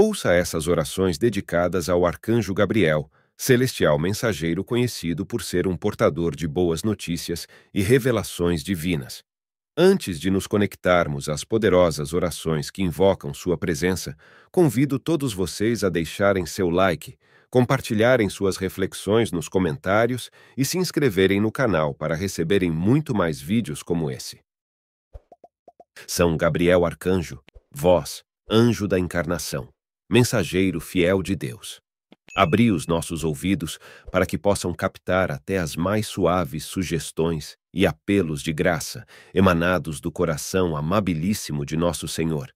Ouça essas orações dedicadas ao arcanjo Gabriel, celestial mensageiro conhecido por ser um portador de boas notícias e revelações divinas. Antes de nos conectarmos às poderosas orações que invocam Sua presença, convido todos vocês a deixarem seu like, compartilharem suas reflexões nos comentários e se inscreverem no canal para receberem muito mais vídeos como esse. São Gabriel Arcanjo, voz, anjo da encarnação, mensageiro fiel de Deus. Abri os nossos ouvidos para que possam captar até as mais suaves sugestões e apelos de graça emanados do coração amabilíssimo de nosso Senhor.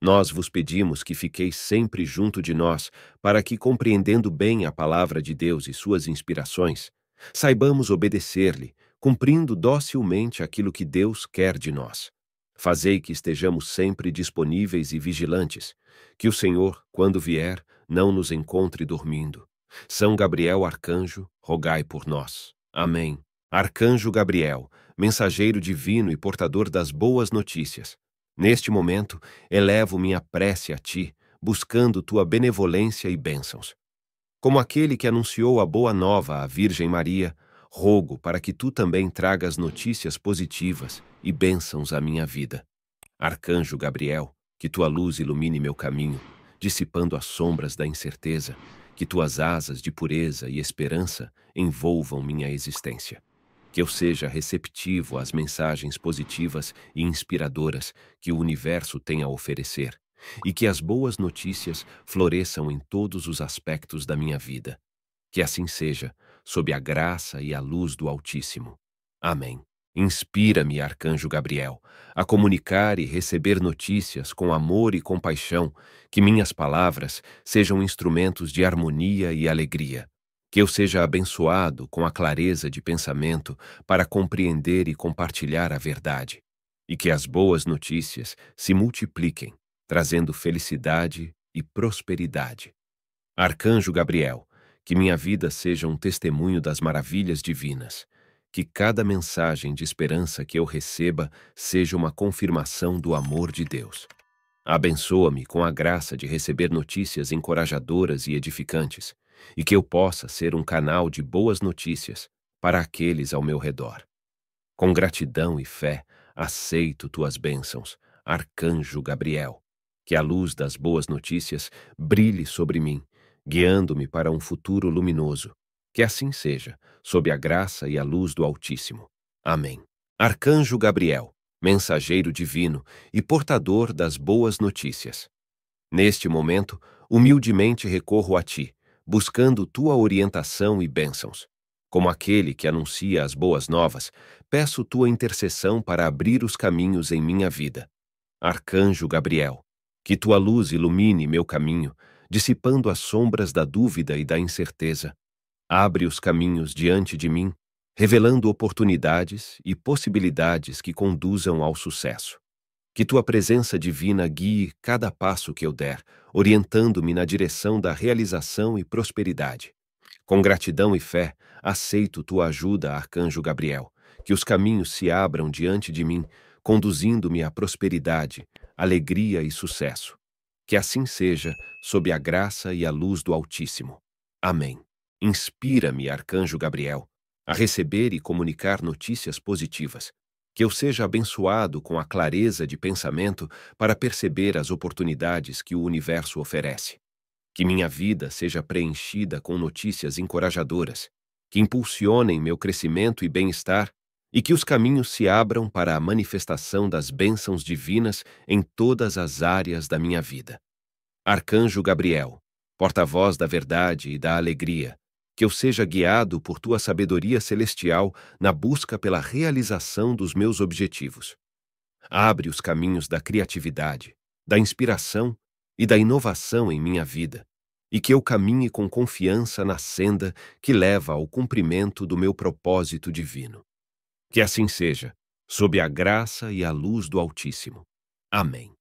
Nós vos pedimos que fiqueis sempre junto de nós, para que, compreendendo bem a palavra de Deus e suas inspirações, saibamos obedecer-lhe, cumprindo docilmente aquilo que Deus quer de nós. Fazei que estejamos sempre disponíveis e vigilantes, que o Senhor, quando vier, não nos encontre dormindo. São Gabriel Arcanjo, rogai por nós. Amém. Arcanjo Gabriel, mensageiro divino e portador das boas notícias. Neste momento, elevo minha prece a ti, buscando tua benevolência e bênçãos. Como aquele que anunciou a boa nova à Virgem Maria, rogo para que tu também tragas notícias positivas e bênçãos à minha vida. Arcanjo Gabriel, que tua luz ilumine meu caminho, dissipando as sombras da incerteza, que tuas asas de pureza e esperança envolvam minha existência. Que eu seja receptivo às mensagens positivas e inspiradoras que o universo tem a oferecer, e que as boas notícias floresçam em todos os aspectos da minha vida. Que assim seja, sob a graça e a luz do Altíssimo. Amém. Inspira-me, Arcanjo Gabriel, a comunicar e receber notícias com amor e compaixão, que minhas palavras sejam instrumentos de harmonia e alegria. Que eu seja abençoado com a clareza de pensamento para compreender e compartilhar a verdade. E que as boas notícias se multipliquem, trazendo felicidade e prosperidade. Arcanjo Gabriel, que minha vida seja um testemunho das maravilhas divinas que cada mensagem de esperança que eu receba seja uma confirmação do amor de Deus. Abençoa-me com a graça de receber notícias encorajadoras e edificantes, e que eu possa ser um canal de boas notícias para aqueles ao meu redor. Com gratidão e fé, aceito tuas bênçãos, Arcanjo Gabriel. Que a luz das boas notícias brilhe sobre mim, guiando-me para um futuro luminoso, que assim seja, sob a graça e a luz do Altíssimo. Amém. Arcanjo Gabriel, mensageiro divino e portador das boas notícias. Neste momento, humildemente recorro a ti, buscando tua orientação e bênçãos. Como aquele que anuncia as boas novas, peço tua intercessão para abrir os caminhos em minha vida. Arcanjo Gabriel, que tua luz ilumine meu caminho, dissipando as sombras da dúvida e da incerteza. Abre os caminhos diante de mim, revelando oportunidades e possibilidades que conduzam ao sucesso. Que tua presença divina guie cada passo que eu der, orientando-me na direção da realização e prosperidade. Com gratidão e fé, aceito tua ajuda, Arcanjo Gabriel, que os caminhos se abram diante de mim, conduzindo-me à prosperidade, alegria e sucesso. Que assim seja, sob a graça e a luz do Altíssimo. Amém. Inspira-me, Arcanjo Gabriel, a receber e comunicar notícias positivas. Que eu seja abençoado com a clareza de pensamento para perceber as oportunidades que o universo oferece. Que minha vida seja preenchida com notícias encorajadoras, que impulsionem meu crescimento e bem-estar, e que os caminhos se abram para a manifestação das bênçãos divinas em todas as áreas da minha vida. Arcanjo Gabriel, porta-voz da verdade e da alegria, que eu seja guiado por tua sabedoria celestial na busca pela realização dos meus objetivos. Abre os caminhos da criatividade, da inspiração e da inovação em minha vida, e que eu caminhe com confiança na senda que leva ao cumprimento do meu propósito divino. Que assim seja, sob a graça e a luz do Altíssimo. Amém.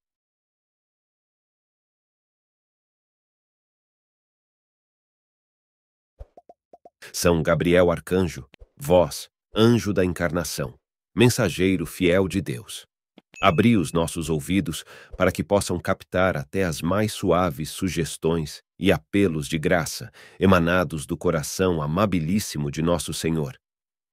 São Gabriel Arcanjo, voz, anjo da encarnação, mensageiro fiel de Deus. Abri os nossos ouvidos para que possam captar até as mais suaves sugestões e apelos de graça emanados do coração amabilíssimo de nosso Senhor.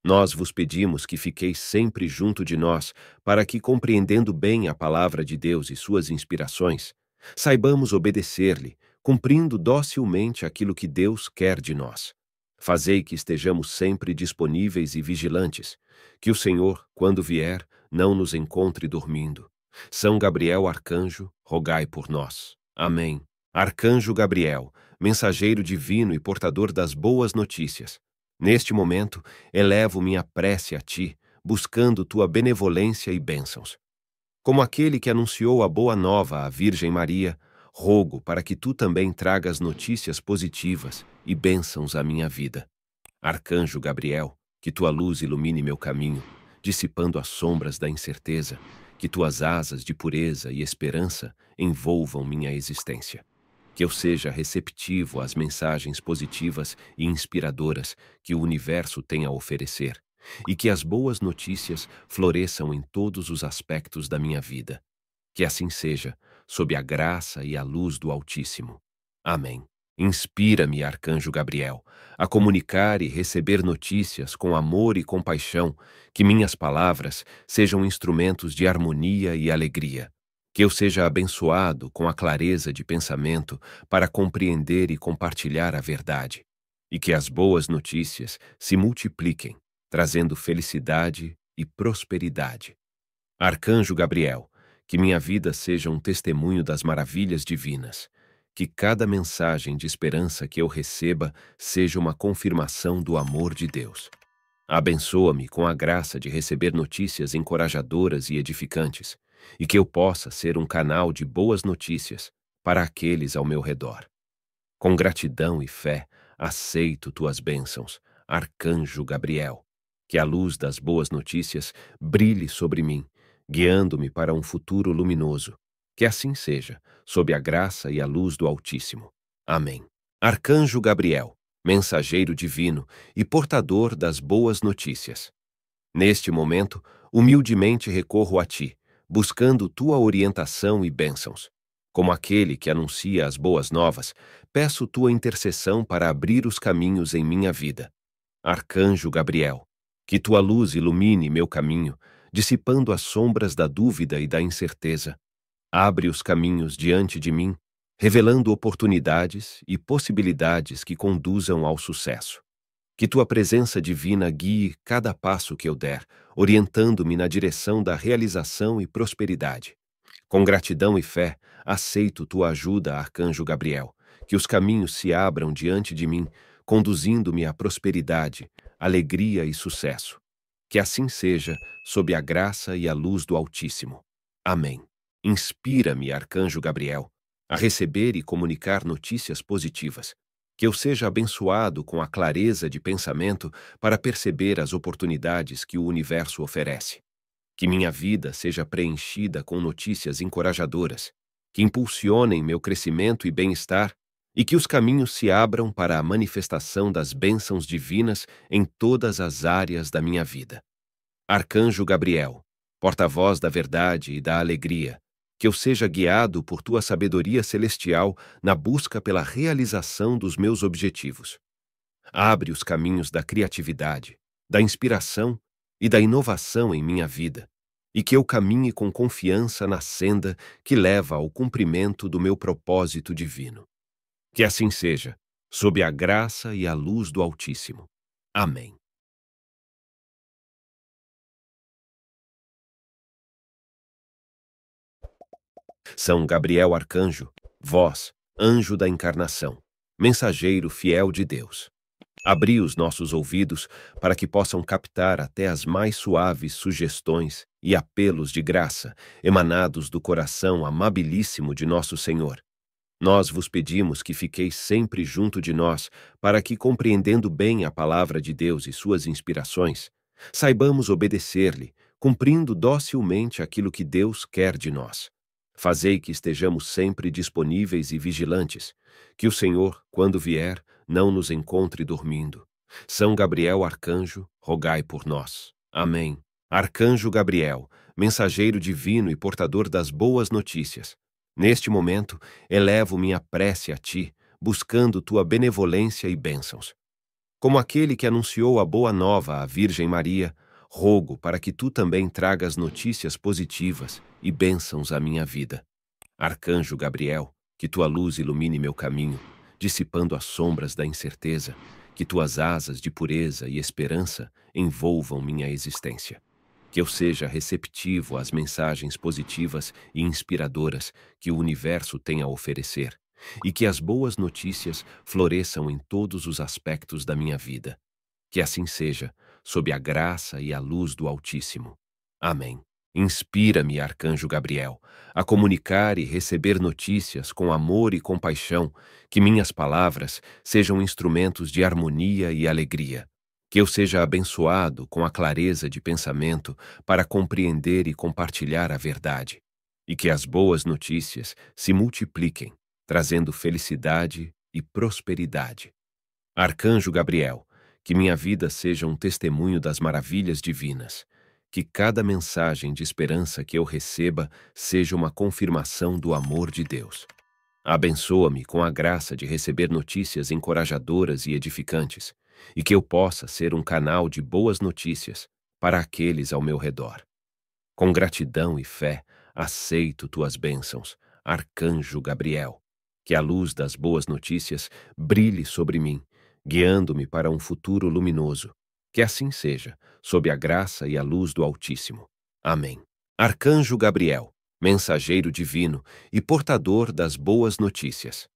Nós vos pedimos que fiqueis sempre junto de nós, para que, compreendendo bem a palavra de Deus e suas inspirações, saibamos obedecer-lhe, cumprindo docilmente aquilo que Deus quer de nós. Fazei que estejamos sempre disponíveis e vigilantes, que o Senhor, quando vier, não nos encontre dormindo. São Gabriel Arcanjo, rogai por nós. Amém. Arcanjo Gabriel, mensageiro divino e portador das boas notícias, neste momento elevo minha prece a ti, buscando tua benevolência e bênçãos. Como aquele que anunciou a boa nova à Virgem Maria, rogo para que tu também tragas notícias positivas e bênçãos à minha vida. Arcanjo Gabriel, que tua luz ilumine meu caminho, dissipando as sombras da incerteza, que tuas asas de pureza e esperança envolvam minha existência. Que eu seja receptivo às mensagens positivas e inspiradoras que o universo tem a oferecer, e que as boas notícias floresçam em todos os aspectos da minha vida. Que assim seja, sob a graça e a luz do Altíssimo. Amém. Inspira-me, Arcanjo Gabriel, a comunicar e receber notícias com amor e compaixão, que minhas palavras sejam instrumentos de harmonia e alegria. Que eu seja abençoado com a clareza de pensamento para compreender e compartilhar a verdade. E que as boas notícias se multipliquem, trazendo felicidade e prosperidade. Arcanjo Gabriel, que minha vida seja um testemunho das maravilhas divinas que cada mensagem de esperança que eu receba seja uma confirmação do amor de Deus. Abençoa-me com a graça de receber notícias encorajadoras e edificantes, e que eu possa ser um canal de boas notícias para aqueles ao meu redor. Com gratidão e fé, aceito tuas bênçãos, Arcanjo Gabriel. Que a luz das boas notícias brilhe sobre mim, guiando-me para um futuro luminoso que assim seja, sob a graça e a luz do Altíssimo. Amém. Arcanjo Gabriel, mensageiro divino e portador das boas notícias. Neste momento, humildemente recorro a ti, buscando tua orientação e bênçãos. Como aquele que anuncia as boas novas, peço tua intercessão para abrir os caminhos em minha vida. Arcanjo Gabriel, que tua luz ilumine meu caminho, dissipando as sombras da dúvida e da incerteza, Abre os caminhos diante de mim, revelando oportunidades e possibilidades que conduzam ao sucesso. Que tua presença divina guie cada passo que eu der, orientando-me na direção da realização e prosperidade. Com gratidão e fé, aceito tua ajuda, Arcanjo Gabriel, que os caminhos se abram diante de mim, conduzindo-me à prosperidade, alegria e sucesso. Que assim seja, sob a graça e a luz do Altíssimo. Amém. Inspira-me, Arcanjo Gabriel, a receber e comunicar notícias positivas. Que eu seja abençoado com a clareza de pensamento para perceber as oportunidades que o universo oferece. Que minha vida seja preenchida com notícias encorajadoras, que impulsionem meu crescimento e bem-estar e que os caminhos se abram para a manifestação das bênçãos divinas em todas as áreas da minha vida. Arcanjo Gabriel, porta-voz da verdade e da alegria, que eu seja guiado por tua sabedoria celestial na busca pela realização dos meus objetivos. Abre os caminhos da criatividade, da inspiração e da inovação em minha vida, e que eu caminhe com confiança na senda que leva ao cumprimento do meu propósito divino. Que assim seja, sob a graça e a luz do Altíssimo. Amém. São Gabriel Arcanjo, vós, anjo da encarnação, mensageiro fiel de Deus. Abri os nossos ouvidos para que possam captar até as mais suaves sugestões e apelos de graça emanados do coração amabilíssimo de nosso Senhor. Nós vos pedimos que fiqueis sempre junto de nós, para que, compreendendo bem a palavra de Deus e suas inspirações, saibamos obedecer-lhe, cumprindo docilmente aquilo que Deus quer de nós. Fazei que estejamos sempre disponíveis e vigilantes, que o Senhor, quando vier, não nos encontre dormindo. São Gabriel Arcanjo, rogai por nós. Amém. Arcanjo Gabriel, mensageiro divino e portador das boas notícias, neste momento elevo minha prece a ti, buscando tua benevolência e bênçãos. Como aquele que anunciou a boa nova à Virgem Maria, rogo para que tu também tragas notícias positivas e bênçãos à minha vida. Arcanjo Gabriel, que tua luz ilumine meu caminho, dissipando as sombras da incerteza, que tuas asas de pureza e esperança envolvam minha existência. Que eu seja receptivo às mensagens positivas e inspiradoras que o universo tem a oferecer, e que as boas notícias floresçam em todos os aspectos da minha vida. Que assim seja, sob a graça e a luz do Altíssimo. Amém. Inspira-me, Arcanjo Gabriel, a comunicar e receber notícias com amor e compaixão, que minhas palavras sejam instrumentos de harmonia e alegria. Que eu seja abençoado com a clareza de pensamento para compreender e compartilhar a verdade. E que as boas notícias se multipliquem, trazendo felicidade e prosperidade. Arcanjo Gabriel, que minha vida seja um testemunho das maravilhas divinas que cada mensagem de esperança que eu receba seja uma confirmação do amor de Deus. Abençoa-me com a graça de receber notícias encorajadoras e edificantes, e que eu possa ser um canal de boas notícias para aqueles ao meu redor. Com gratidão e fé, aceito tuas bênçãos, Arcanjo Gabriel. Que a luz das boas notícias brilhe sobre mim, guiando-me para um futuro luminoso que assim seja, sob a graça e a luz do Altíssimo. Amém. Arcanjo Gabriel, mensageiro divino e portador das boas notícias.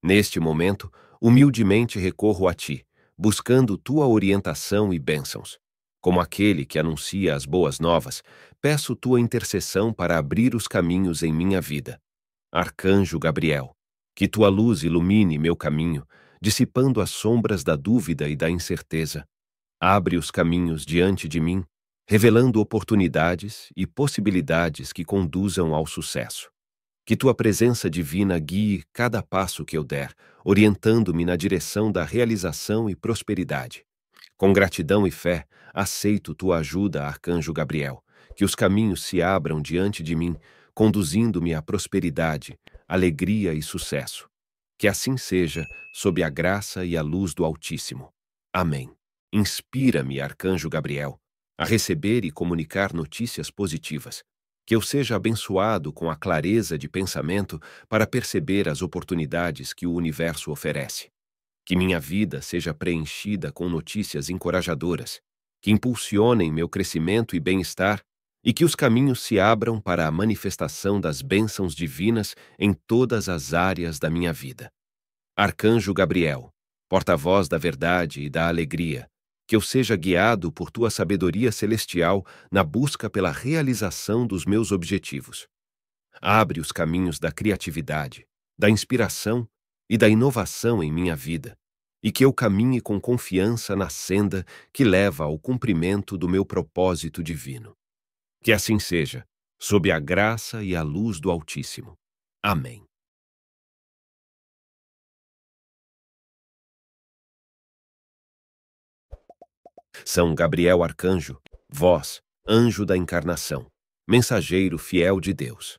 Neste momento, humildemente recorro a ti, buscando tua orientação e bênçãos. Como aquele que anuncia as boas novas, peço tua intercessão para abrir os caminhos em minha vida. Arcanjo Gabriel, que tua luz ilumine meu caminho, dissipando as sombras da dúvida e da incerteza. Abre os caminhos diante de mim, revelando oportunidades e possibilidades que conduzam ao sucesso. Que tua presença divina guie cada passo que eu der, orientando-me na direção da realização e prosperidade. Com gratidão e fé, aceito tua ajuda, Arcanjo Gabriel, que os caminhos se abram diante de mim, conduzindo-me à prosperidade, alegria e sucesso. Que assim seja, sob a graça e a luz do Altíssimo. Amém. Inspira-me, Arcanjo Gabriel, a receber e comunicar notícias positivas. Que eu seja abençoado com a clareza de pensamento para perceber as oportunidades que o universo oferece. Que minha vida seja preenchida com notícias encorajadoras, que impulsionem meu crescimento e bem-estar, e que os caminhos se abram para a manifestação das bênçãos divinas em todas as áreas da minha vida. Arcanjo Gabriel, porta-voz da verdade e da alegria, que eu seja guiado por tua sabedoria celestial na busca pela realização dos meus objetivos. Abre os caminhos da criatividade, da inspiração e da inovação em minha vida, e que eu caminhe com confiança na senda que leva ao cumprimento do meu propósito divino. Que assim seja, sob a graça e a luz do Altíssimo. Amém. São Gabriel Arcanjo, vós, anjo da encarnação, mensageiro fiel de Deus.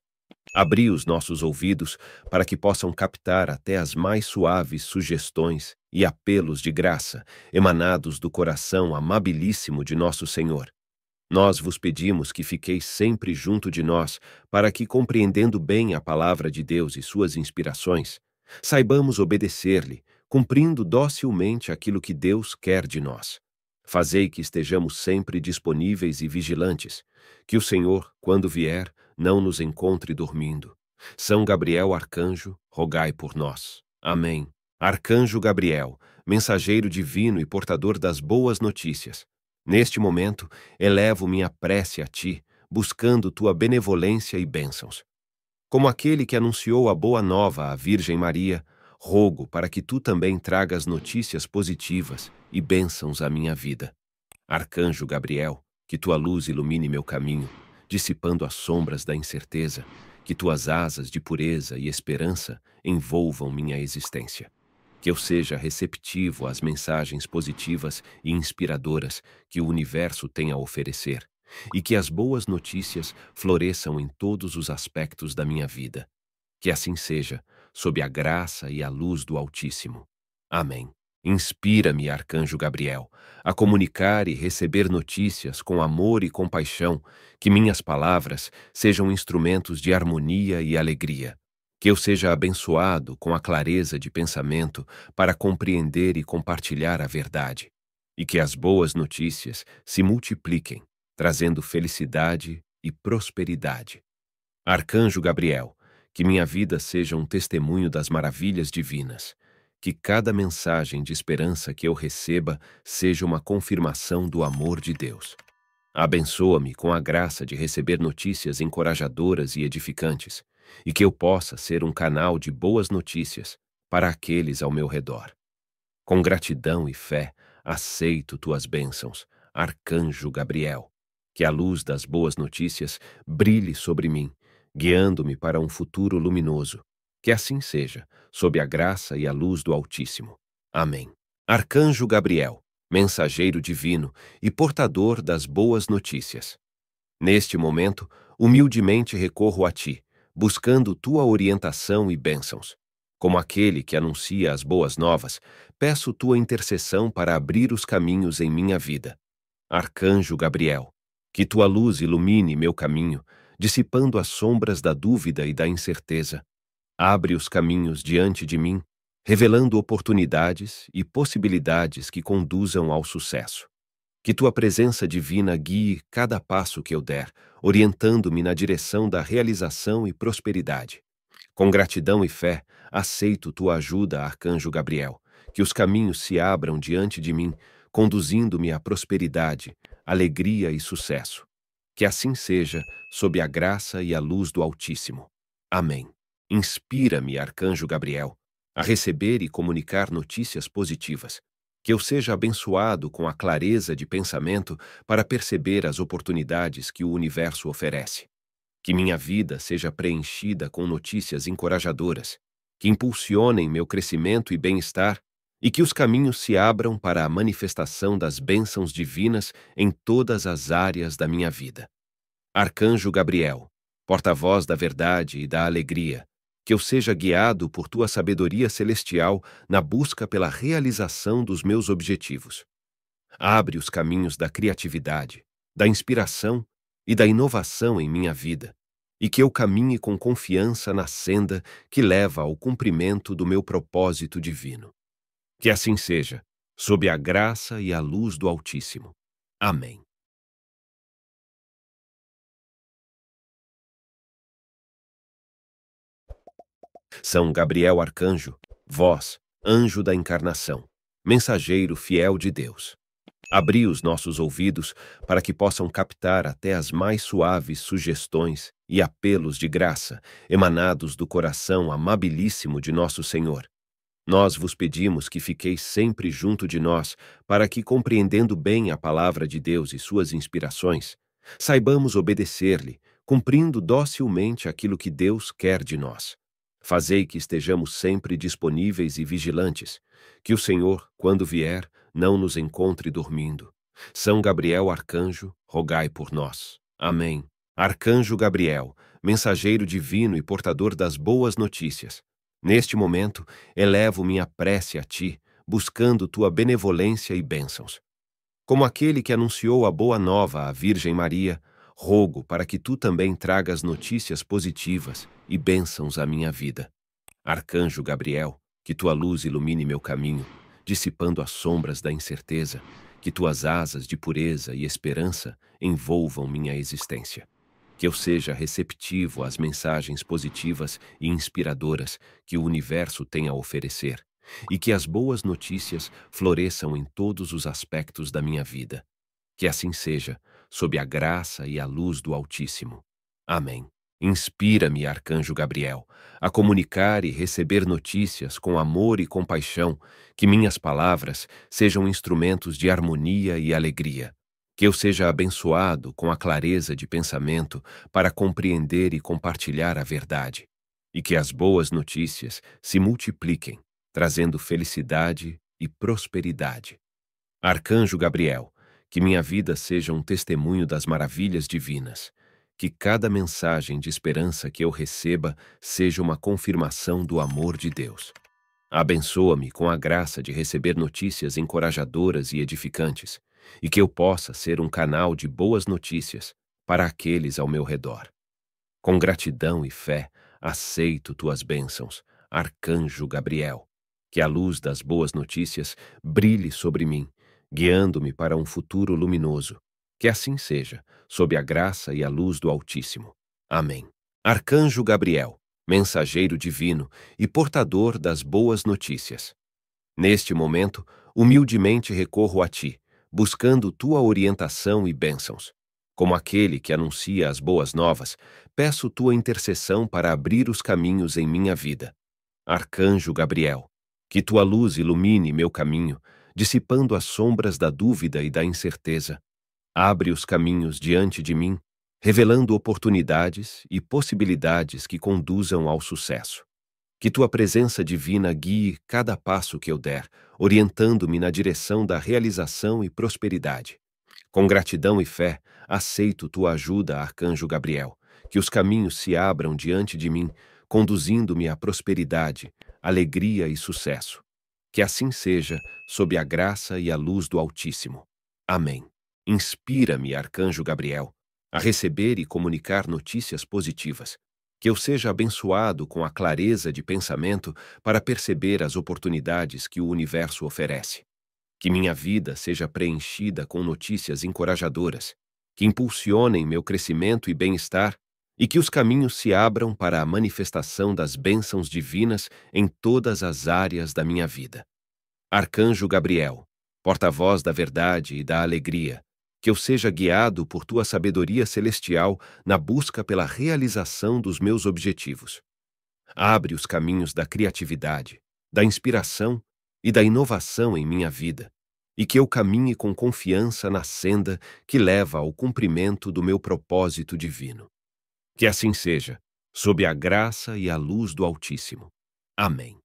Abri os nossos ouvidos para que possam captar até as mais suaves sugestões e apelos de graça emanados do coração amabilíssimo de nosso Senhor. Nós vos pedimos que fiqueis sempre junto de nós, para que, compreendendo bem a palavra de Deus e suas inspirações, saibamos obedecer-lhe, cumprindo docilmente aquilo que Deus quer de nós. Fazei que estejamos sempre disponíveis e vigilantes, que o Senhor, quando vier, não nos encontre dormindo. São Gabriel Arcanjo, rogai por nós. Amém. Arcanjo Gabriel, mensageiro divino e portador das boas notícias, neste momento elevo minha prece a ti, buscando tua benevolência e bênçãos. Como aquele que anunciou a boa nova à Virgem Maria, rogo para que tu também tragas notícias positivas e bênçãos à minha vida. Arcanjo Gabriel, que tua luz ilumine meu caminho, dissipando as sombras da incerteza, que tuas asas de pureza e esperança envolvam minha existência. Que eu seja receptivo às mensagens positivas e inspiradoras que o universo tem a oferecer, e que as boas notícias floresçam em todos os aspectos da minha vida. Que assim seja, sob a graça e a luz do Altíssimo. Amém. Inspira-me, Arcanjo Gabriel, a comunicar e receber notícias com amor e compaixão, que minhas palavras sejam instrumentos de harmonia e alegria. Que eu seja abençoado com a clareza de pensamento para compreender e compartilhar a verdade. E que as boas notícias se multipliquem, trazendo felicidade e prosperidade. Arcanjo Gabriel, que minha vida seja um testemunho das maravilhas divinas. Que cada mensagem de esperança que eu receba seja uma confirmação do amor de Deus. Abençoa-me com a graça de receber notícias encorajadoras e edificantes, e que eu possa ser um canal de boas notícias para aqueles ao meu redor. Com gratidão e fé, aceito tuas bênçãos, Arcanjo Gabriel. Que a luz das boas notícias brilhe sobre mim guiando-me para um futuro luminoso. Que assim seja, sob a graça e a luz do Altíssimo. Amém. Arcanjo Gabriel, mensageiro divino e portador das boas notícias. Neste momento, humildemente recorro a ti, buscando tua orientação e bênçãos. Como aquele que anuncia as boas novas, peço tua intercessão para abrir os caminhos em minha vida. Arcanjo Gabriel, que tua luz ilumine meu caminho, dissipando as sombras da dúvida e da incerteza. Abre os caminhos diante de mim, revelando oportunidades e possibilidades que conduzam ao sucesso. Que tua presença divina guie cada passo que eu der, orientando-me na direção da realização e prosperidade. Com gratidão e fé, aceito tua ajuda, Arcanjo Gabriel, que os caminhos se abram diante de mim, conduzindo-me à prosperidade, alegria e sucesso. Que assim seja, sob a graça e a luz do Altíssimo. Amém. Inspira-me, Arcanjo Gabriel, a receber e comunicar notícias positivas. Que eu seja abençoado com a clareza de pensamento para perceber as oportunidades que o universo oferece. Que minha vida seja preenchida com notícias encorajadoras, que impulsionem meu crescimento e bem-estar e que os caminhos se abram para a manifestação das bênçãos divinas em todas as áreas da minha vida. Arcanjo Gabriel, porta-voz da verdade e da alegria, que eu seja guiado por tua sabedoria celestial na busca pela realização dos meus objetivos. Abre os caminhos da criatividade, da inspiração e da inovação em minha vida, e que eu caminhe com confiança na senda que leva ao cumprimento do meu propósito divino. Que assim seja, sob a graça e a luz do Altíssimo. Amém. São Gabriel Arcanjo, vós, anjo da encarnação, mensageiro fiel de Deus. Abri os nossos ouvidos para que possam captar até as mais suaves sugestões e apelos de graça emanados do coração amabilíssimo de nosso Senhor nós vos pedimos que fiqueis sempre junto de nós, para que, compreendendo bem a palavra de Deus e suas inspirações, saibamos obedecer-lhe, cumprindo docilmente aquilo que Deus quer de nós. Fazei que estejamos sempre disponíveis e vigilantes, que o Senhor, quando vier, não nos encontre dormindo. São Gabriel Arcanjo, rogai por nós. Amém. Arcanjo Gabriel, mensageiro divino e portador das boas notícias, Neste momento, elevo minha prece a ti, buscando tua benevolência e bênçãos. Como aquele que anunciou a boa nova à Virgem Maria, rogo para que tu também tragas notícias positivas e bênçãos à minha vida. Arcanjo Gabriel, que tua luz ilumine meu caminho, dissipando as sombras da incerteza, que tuas asas de pureza e esperança envolvam minha existência que eu seja receptivo às mensagens positivas e inspiradoras que o universo tem a oferecer, e que as boas notícias floresçam em todos os aspectos da minha vida. Que assim seja, sob a graça e a luz do Altíssimo. Amém. Inspira-me, Arcanjo Gabriel, a comunicar e receber notícias com amor e compaixão, que minhas palavras sejam instrumentos de harmonia e alegria que eu seja abençoado com a clareza de pensamento para compreender e compartilhar a verdade, e que as boas notícias se multipliquem, trazendo felicidade e prosperidade. Arcanjo Gabriel, Que minha vida seja um testemunho das maravilhas divinas. Que cada mensagem de esperança que eu receba seja uma confirmação do amor de Deus. Abençoa-me com a graça de receber notícias encorajadoras e edificantes, e que eu possa ser um canal de boas notícias para aqueles ao meu redor. Com gratidão e fé, aceito tuas bênçãos, Arcanjo Gabriel. Que a luz das boas notícias brilhe sobre mim, guiando-me para um futuro luminoso. Que assim seja, sob a graça e a luz do Altíssimo. Amém. Arcanjo Gabriel, mensageiro divino e portador das boas notícias. Neste momento, humildemente recorro a ti, buscando tua orientação e bênçãos. Como aquele que anuncia as boas novas, peço tua intercessão para abrir os caminhos em minha vida. Arcanjo Gabriel, que tua luz ilumine meu caminho, dissipando as sombras da dúvida e da incerteza. Abre os caminhos diante de mim, revelando oportunidades e possibilidades que conduzam ao sucesso. Que tua presença divina guie cada passo que eu der, orientando-me na direção da realização e prosperidade. Com gratidão e fé, aceito tua ajuda, Arcanjo Gabriel, que os caminhos se abram diante de mim, conduzindo-me à prosperidade, alegria e sucesso. Que assim seja, sob a graça e a luz do Altíssimo. Amém. Inspira-me, Arcanjo Gabriel, a receber e comunicar notícias positivas. Que eu seja abençoado com a clareza de pensamento para perceber as oportunidades que o universo oferece. Que minha vida seja preenchida com notícias encorajadoras, que impulsionem meu crescimento e bem-estar, e que os caminhos se abram para a manifestação das bênçãos divinas em todas as áreas da minha vida. Arcanjo Gabriel, porta-voz da verdade e da alegria, que eu seja guiado por tua sabedoria celestial na busca pela realização dos meus objetivos. Abre os caminhos da criatividade, da inspiração e da inovação em minha vida, e que eu caminhe com confiança na senda que leva ao cumprimento do meu propósito divino. Que assim seja, sob a graça e a luz do Altíssimo. Amém.